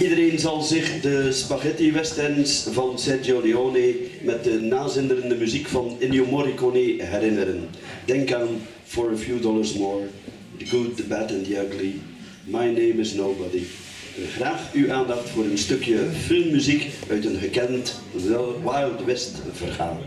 Iedereen zal zich de spaghetti westerns van Sergio Leone met de nazinderende muziek van Ennio Morricone herinneren. Denk aan For a Few Dollars More, The Good, The Bad and The Ugly, My Name is Nobody. Graag uw aandacht voor een stukje filmmuziek uit een gekend Wild West verhaal.